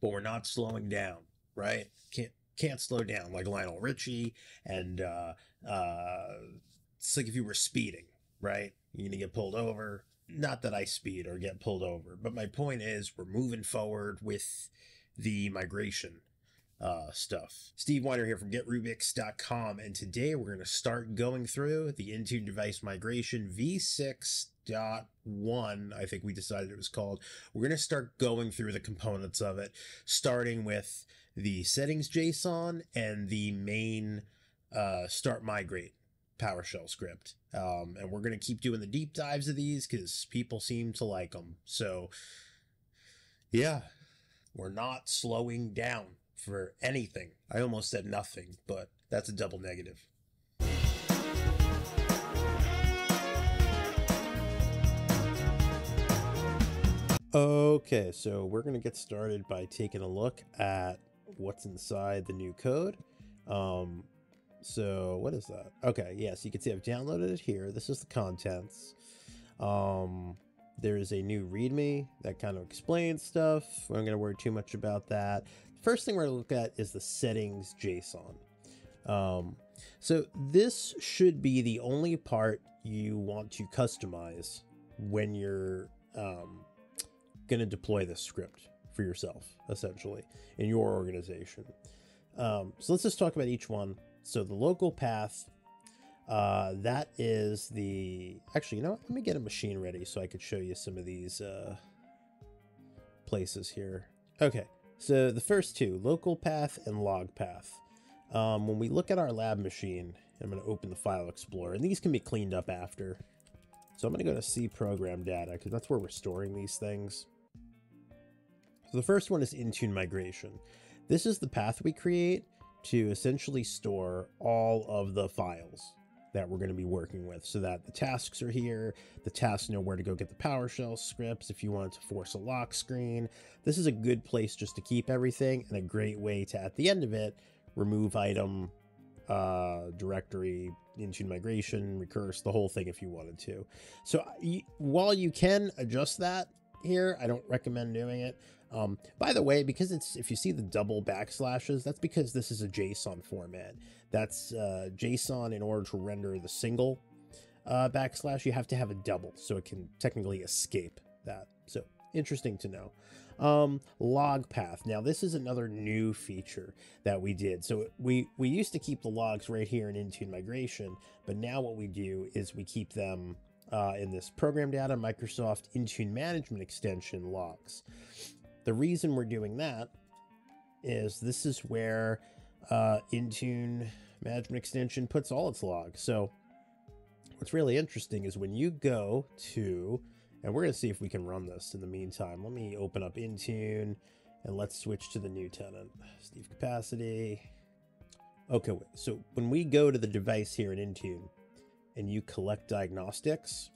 but we're not slowing down, right? Can't can't slow down like Lionel Richie and uh, uh, it's like if you were speeding, right? You're gonna get pulled over. Not that I speed or get pulled over, but my point is we're moving forward with the migration uh, stuff. Steve Weiner here from GetRubix.com, and today we're going to start going through the Intune device migration v6.1, I think we decided it was called. We're going to start going through the components of it, starting with the settings JSON and the main uh, start migrate PowerShell script. Um, and we're going to keep doing the deep dives of these because people seem to like them. So, yeah, we're not slowing down for anything. I almost said nothing, but that's a double negative. Okay, so we're going to get started by taking a look at what's inside the new code. Um, so what is that? Okay, yes, yeah, so you can see I've downloaded it here. This is the contents. Um, there is a new README that kind of explains stuff. I'm not going to worry too much about that. First thing we're going to look at is the settings JSON. Um, so this should be the only part you want to customize when you're um, going to deploy this script for yourself, essentially, in your organization. Um, so let's just talk about each one. So the local path uh, that is the, actually, you know what? Let me get a machine ready so I could show you some of these uh, places here. Okay, so the first two, local path and log path. Um, when we look at our lab machine, I'm going to open the file explorer, and these can be cleaned up after. So I'm going to go to C program data because that's where we're storing these things. So the first one is Intune migration. This is the path we create to essentially store all of the files that we're going to be working with so that the tasks are here. The tasks know where to go get the PowerShell scripts if you want to force a lock screen. This is a good place just to keep everything and a great way to, at the end of it, remove item, uh, directory, Intune migration, recurse, the whole thing if you wanted to. So while you can adjust that here, I don't recommend doing it. Um, by the way, because it's if you see the double backslashes, that's because this is a JSON format. That's uh, JSON in order to render the single uh, backslash, you have to have a double so it can technically escape that. So interesting to know. Um, log path. Now this is another new feature that we did. So we, we used to keep the logs right here in Intune migration, but now what we do is we keep them uh, in this program data Microsoft Intune management extension logs. The reason we're doing that is this is where uh, Intune Management Extension puts all its logs. So what's really interesting is when you go to, and we're going to see if we can run this in the meantime. Let me open up Intune and let's switch to the new tenant, Steve Capacity. Okay, so when we go to the device here in Intune and you collect diagnostics,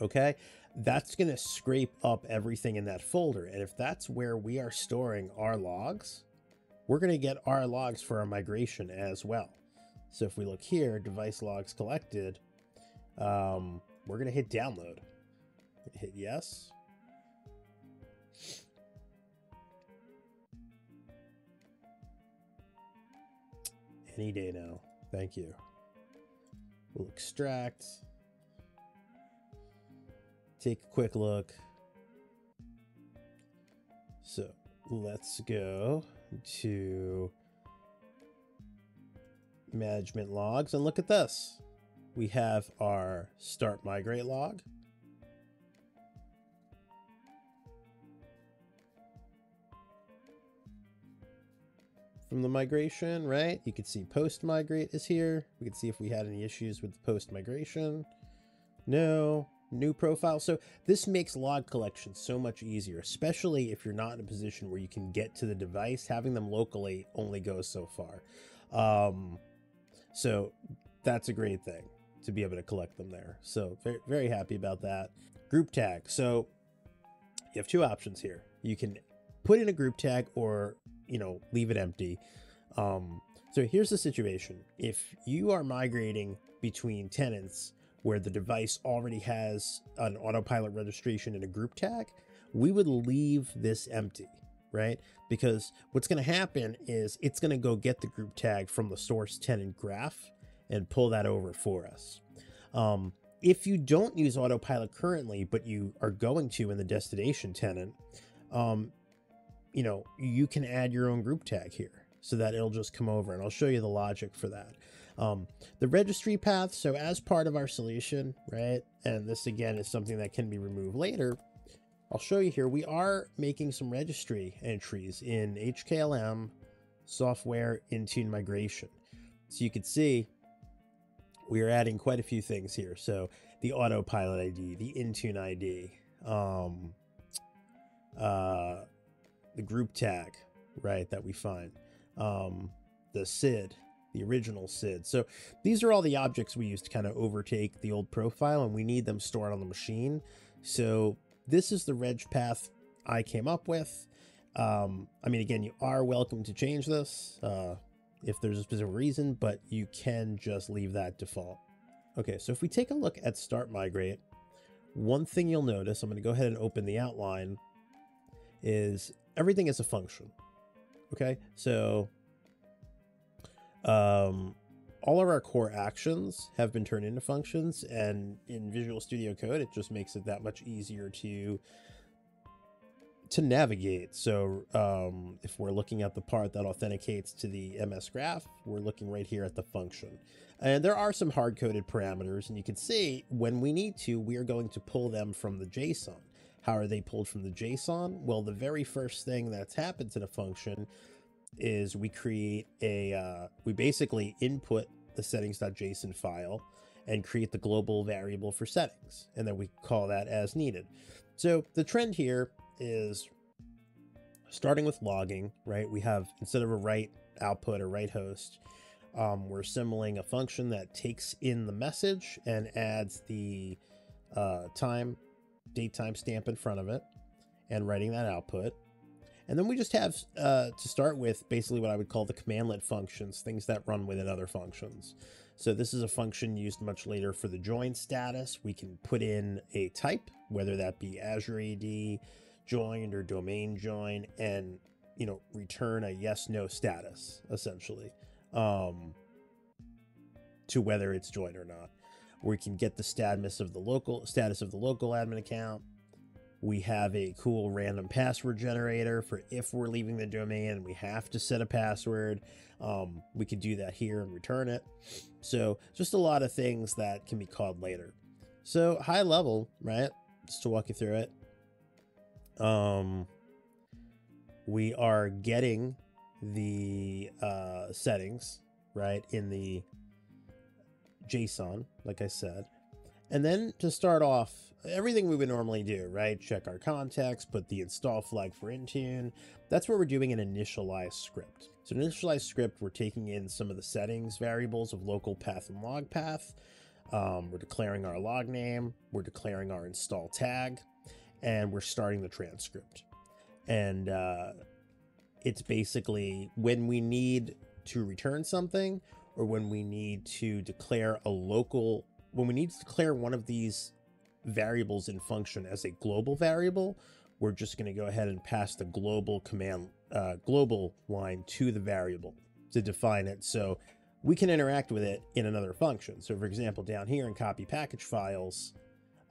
okay, that's going to scrape up everything in that folder. And if that's where we are storing our logs, we're going to get our logs for our migration as well. So if we look here, device logs collected, um, we're going to hit download. Hit yes. Any day now. Thank you. We'll extract take a quick look. So let's go to management logs and look at this. We have our start migrate log. From the migration, right? You can see post migrate is here. We can see if we had any issues with post migration. No, new profile. So this makes log collection so much easier, especially if you're not in a position where you can get to the device. Having them locally only goes so far. Um, so that's a great thing to be able to collect them there. So very, very happy about that. Group tag. So you have two options here. You can put in a group tag or, you know, leave it empty. Um, so here's the situation. If you are migrating between tenants where the device already has an autopilot registration and a group tag, we would leave this empty, right? Because what's going to happen is it's going to go get the group tag from the source tenant graph and pull that over for us. Um, if you don't use autopilot currently, but you are going to in the destination tenant, um, you know, you can add your own group tag here so that it'll just come over and I'll show you the logic for that. Um, the registry path, so as part of our solution, right, and this again is something that can be removed later, I'll show you here, we are making some registry entries in HKLM software Intune migration. So you can see we are adding quite a few things here. So the autopilot ID, the Intune ID, um, uh, the group tag, right, that we find, um, the SID, the original SID. So these are all the objects we use to kind of overtake the old profile and we need them stored on the machine. So this is the reg path I came up with. Um, I mean, again, you are welcome to change this uh, if there's a specific reason, but you can just leave that default. Okay, so if we take a look at Start Migrate, one thing you'll notice, I'm going to go ahead and open the outline, is everything is a function. Okay, so um, all of our core actions have been turned into functions, and in Visual Studio Code, it just makes it that much easier to to navigate. So um, if we're looking at the part that authenticates to the MS graph, we're looking right here at the function. And there are some hard-coded parameters, and you can see when we need to, we are going to pull them from the JSON. How are they pulled from the JSON? Well, the very first thing that's happened to the function is we create a, uh, we basically input the settings.json file and create the global variable for settings. And then we call that as needed. So the trend here is starting with logging, right? We have, instead of a write output or write host, um, we're assembling a function that takes in the message and adds the uh, time, date time stamp in front of it and writing that output. And then we just have, uh, to start with, basically what I would call the cmdlet functions, things that run within other functions. So this is a function used much later for the join status. We can put in a type, whether that be Azure AD joined or domain join, and you know return a yes no status essentially um, to whether it's joined or not. We can get the status of the local status of the local admin account, we have a cool random password generator for if we're leaving the domain and we have to set a password. Um, we can do that here and return it. So just a lot of things that can be called later. So high level, right? Just to walk you through it. Um, we are getting the uh, settings, right, in the JSON, like I said. And then to start off, everything we would normally do, right? Check our context, put the install flag for Intune. That's where we're doing an initialize script. So initialize script, we're taking in some of the settings variables of local path and log path. Um, we're declaring our log name, we're declaring our install tag, and we're starting the transcript. And uh, it's basically when we need to return something or when we need to declare a local when we need to declare one of these variables in function as a global variable, we're just going to go ahead and pass the global command, uh, global line to the variable to define it. So we can interact with it in another function. So for example, down here in copy package files,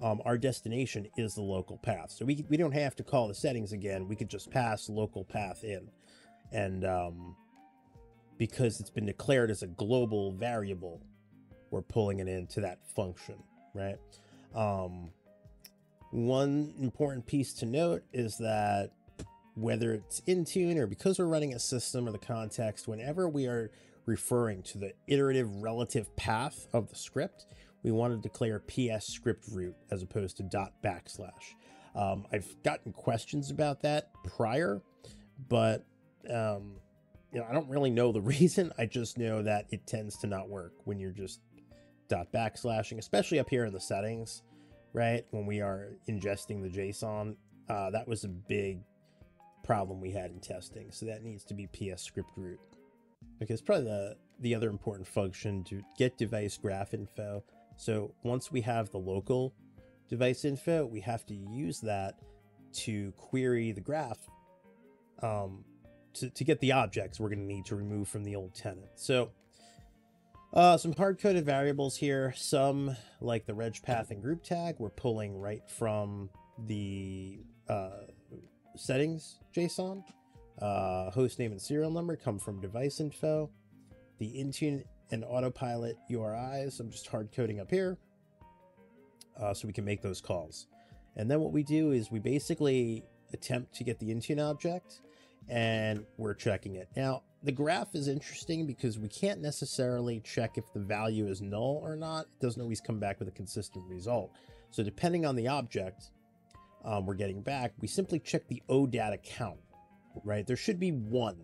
um, our destination is the local path. So we, we don't have to call the settings again. We could just pass local path in. And um, because it's been declared as a global variable, we're pulling it into that function, right? Um, one important piece to note is that whether it's Intune or because we're running a system or the context, whenever we are referring to the iterative relative path of the script, we want to declare PS script root as opposed to dot backslash. Um, I've gotten questions about that prior, but um, you know, I don't really know the reason. I just know that it tends to not work when you're just dot backslashing, especially up here in the settings, right? When we are ingesting the JSON, uh, that was a big problem we had in testing. So that needs to be PS script root. Because probably the, the other important function to get device graph info. So once we have the local device info, we have to use that to query the graph, um, to, to get the objects we're going to need to remove from the old tenant. So uh, some hard-coded variables here. Some, like the reg path and group tag, we're pulling right from the uh, settings JSON. Uh, host name and serial number come from device info. The Intune and autopilot URIs, I'm just hard coding up here uh, so we can make those calls. And then what we do is we basically attempt to get the Intune object and we're checking it. Now, the graph is interesting because we can't necessarily check if the value is null or not. It doesn't always come back with a consistent result. So depending on the object um, we're getting back, we simply check the OData count, right? There should be one.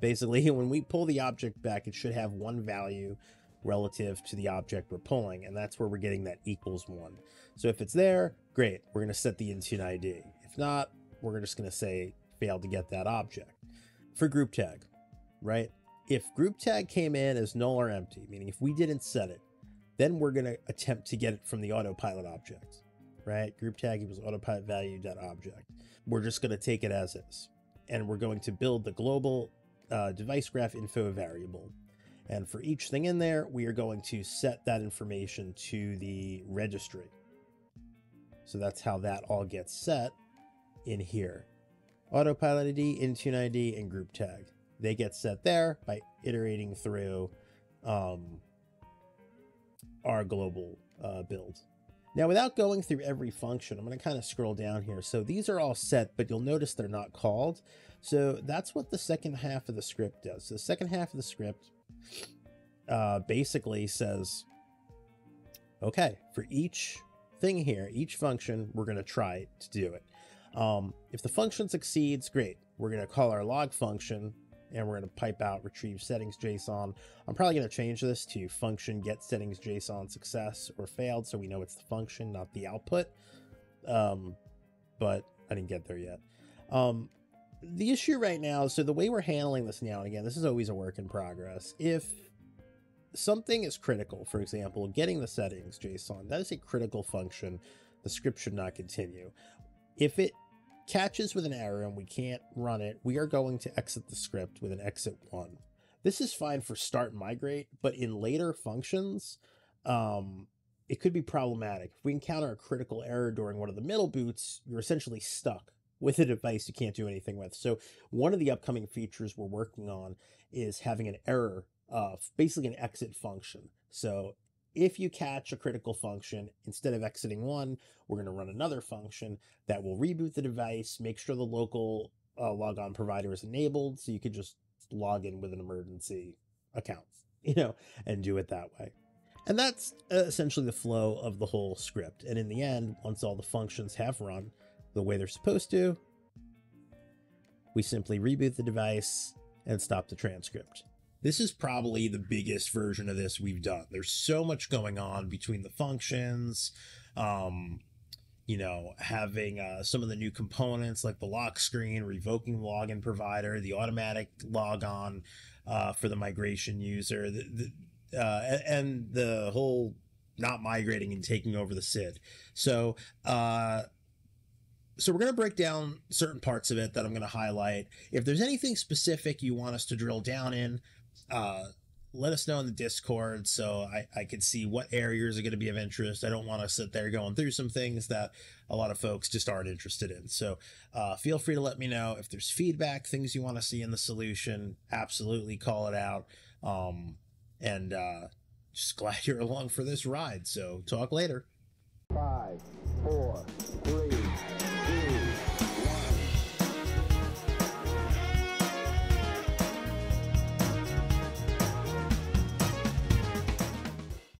Basically, when we pull the object back, it should have one value relative to the object we're pulling, and that's where we're getting that equals one. So if it's there, great, we're going to set the Intune ID. If not, we're just going to say failed to get that object. For group tag, right? If group tag came in as null or empty, meaning if we didn't set it, then we're going to attempt to get it from the autopilot object, right? Group tag equals autopilot value dot object. We're just going to take it as is, and we're going to build the global uh, device graph info variable. And for each thing in there, we are going to set that information to the registry. So that's how that all gets set in here. Autopilot ID, Intune ID, and group tag. They get set there by iterating through um, our global uh, build. Now, without going through every function, I'm going to kind of scroll down here. So these are all set, but you'll notice they're not called. So that's what the second half of the script does. So the second half of the script uh, basically says, okay, for each thing here, each function, we're going to try to do it. Um, if the function succeeds, great. We're going to call our log function and we're going to pipe out retrieve settings JSON. I'm probably going to change this to function get settings JSON success or failed so we know it's the function, not the output. Um, but I didn't get there yet. Um, the issue right now, so the way we're handling this now, and again, this is always a work in progress. If something is critical, for example, getting the settings JSON, that is a critical function. The script should not continue. If it catches with an error and we can't run it, we are going to exit the script with an exit one. This is fine for start migrate, but in later functions, um, it could be problematic. If we encounter a critical error during one of the middle boots, you're essentially stuck with a device you can't do anything with. So one of the upcoming features we're working on is having an error, uh, basically an exit function. So if you catch a critical function, instead of exiting one, we're going to run another function that will reboot the device, make sure the local uh, logon provider is enabled, so you could just log in with an emergency account, you know, and do it that way. And that's uh, essentially the flow of the whole script. And in the end, once all the functions have run the way they're supposed to, we simply reboot the device and stop the transcript. This is probably the biggest version of this we've done. There's so much going on between the functions, um, you know, having uh, some of the new components like the lock screen, revoking login provider, the automatic logon uh, for the migration user, the, the, uh, and the whole not migrating and taking over the SID. So, uh, so we're going to break down certain parts of it that I'm going to highlight. If there's anything specific you want us to drill down in, uh, let us know in the Discord so I, I can see what areas are going to be of interest. I don't want to sit there going through some things that a lot of folks just aren't interested in. So uh, feel free to let me know if there's feedback, things you want to see in the solution. Absolutely call it out. Um, and uh, just glad you're along for this ride. So talk later. Five, four, three